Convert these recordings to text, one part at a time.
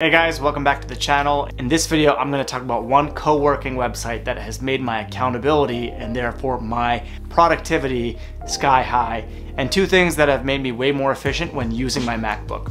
Hey guys, welcome back to the channel. In this video, I'm gonna talk about one co-working website that has made my accountability and therefore my productivity sky high, and two things that have made me way more efficient when using my MacBook.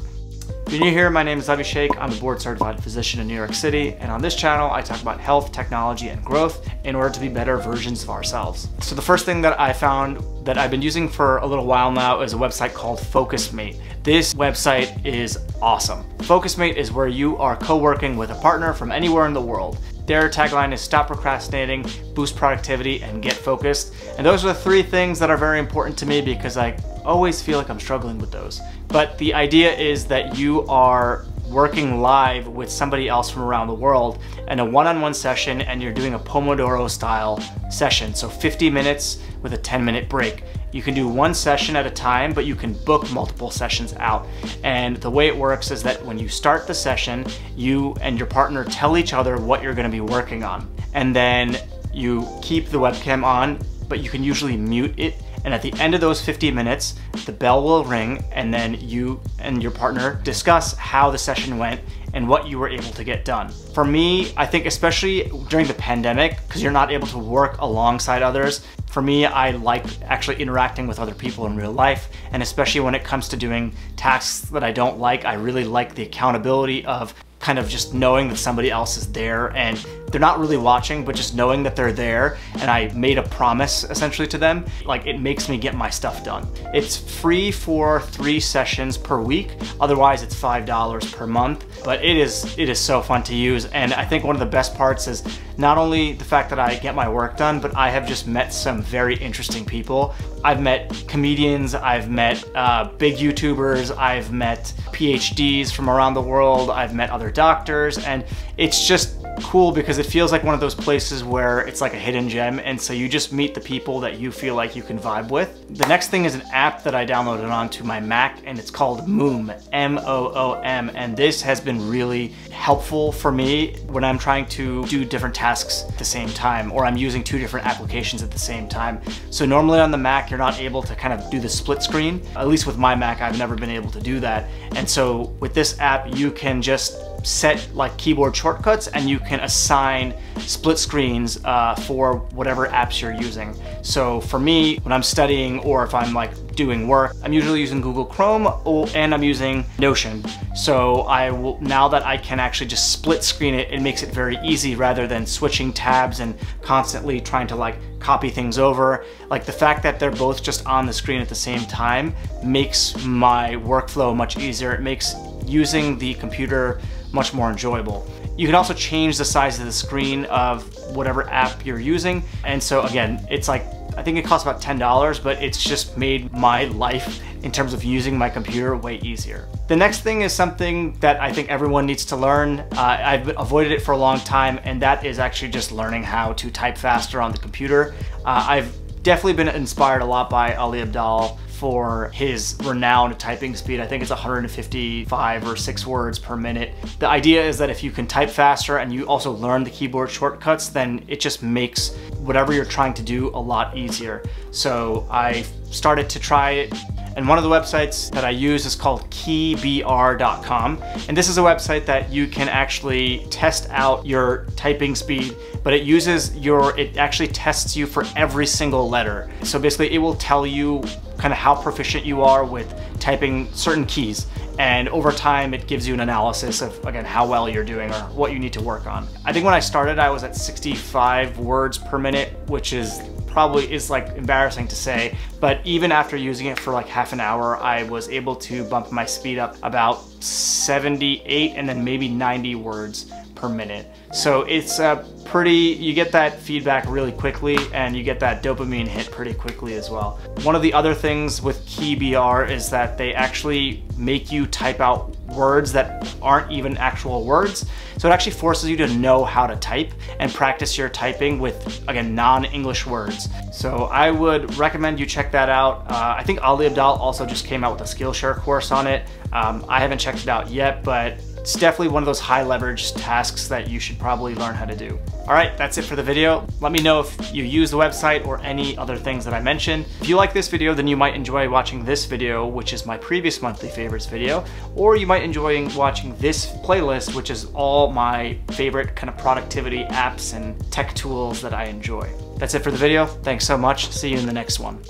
If you're new here, my name is Abhishek. I'm a board certified physician in New York City, and on this channel, I talk about health, technology, and growth in order to be better versions of ourselves. So the first thing that I found that I've been using for a little while now is a website called Focusmate. This website is awesome. Focusmate is where you are co-working with a partner from anywhere in the world. Their tagline is stop procrastinating, boost productivity, and get focused. And those are the three things that are very important to me because I always feel like I'm struggling with those. But the idea is that you are working live with somebody else from around the world in a one-on-one -on -one session and you're doing a Pomodoro style session. So 50 minutes with a 10 minute break. You can do one session at a time, but you can book multiple sessions out. And the way it works is that when you start the session, you and your partner tell each other what you're gonna be working on. And then you keep the webcam on, but you can usually mute it and at the end of those 50 minutes, the bell will ring and then you and your partner discuss how the session went and what you were able to get done. For me, I think especially during the pandemic, because you're not able to work alongside others, for me, I like actually interacting with other people in real life. And especially when it comes to doing tasks that I don't like, I really like the accountability of kind of just knowing that somebody else is there and they're not really watching, but just knowing that they're there and I made a promise essentially to them, like it makes me get my stuff done. It's free for three sessions per week. Otherwise it's $5 per month, but it is, it is so fun to use. And I think one of the best parts is not only the fact that I get my work done, but I have just met some very interesting people. I've met comedians, I've met uh, big YouTubers, I've met PhDs from around the world, I've met other doctors, and it's just cool because it feels like one of those places where it's like a hidden gem and so you just meet the people that you feel like you can vibe with. The next thing is an app that I downloaded onto my Mac and it's called Moom, M-O-O-M, and this has been really helpful for me when I'm trying to do different tasks at the same time or I'm using two different applications at the same time. So normally on the Mac you're not able to kind of do the split screen. At least with my Mac I've never been able to do that. And so with this app you can just set like keyboard shortcuts and you can assign split screens uh, for whatever apps you're using. So for me, when I'm studying or if I'm like doing work, I'm usually using Google Chrome and I'm using Notion. So I will, now that I can actually just split screen it, it makes it very easy rather than switching tabs and constantly trying to like copy things over. Like the fact that they're both just on the screen at the same time makes my workflow much easier. It makes using the computer much more enjoyable. You can also change the size of the screen of whatever app you're using. And so again, it's like, I think it costs about $10, but it's just made my life in terms of using my computer way easier. The next thing is something that I think everyone needs to learn. Uh, I've avoided it for a long time, and that is actually just learning how to type faster on the computer. Uh, I've definitely been inspired a lot by Ali Abdaal for his renowned typing speed. I think it's 155 or six words per minute. The idea is that if you can type faster and you also learn the keyboard shortcuts, then it just makes whatever you're trying to do a lot easier. So I started to try it and one of the websites that I use is called keybr.com. And this is a website that you can actually test out your typing speed, but it uses your, it actually tests you for every single letter. So basically it will tell you kind of how proficient you are with typing certain keys. And over time, it gives you an analysis of, again, how well you're doing or what you need to work on. I think when I started, I was at 65 words per minute, which is probably is like embarrassing to say, but even after using it for like half an hour, I was able to bump my speed up about 78 and then maybe 90 words per minute. So it's a pretty, you get that feedback really quickly and you get that dopamine hit pretty quickly as well. One of the other things with KeyBR is that they actually make you type out words that aren't even actual words. So it actually forces you to know how to type and practice your typing with, again, non-English words. So I would recommend you check that out. Uh, I think Ali Abdaal also just came out with a Skillshare course on it. Um, I haven't checked it out yet, but it's definitely one of those high leverage tasks that you should probably learn how to do. All right, that's it for the video. Let me know if you use the website or any other things that I mentioned. If you like this video, then you might enjoy watching this video, which is my previous monthly favorites video, or you might enjoy watching this playlist, which is all my favorite kind of productivity apps and tech tools that I enjoy. That's it for the video. Thanks so much. See you in the next one.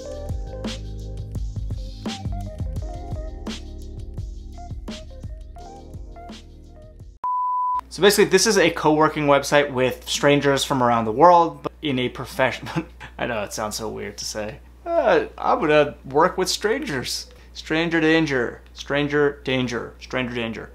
So basically, this is a co-working website with strangers from around the world, but in a professional. I know it sounds so weird to say. Uh, I'm gonna work with strangers. Stranger danger. Stranger danger. Stranger danger.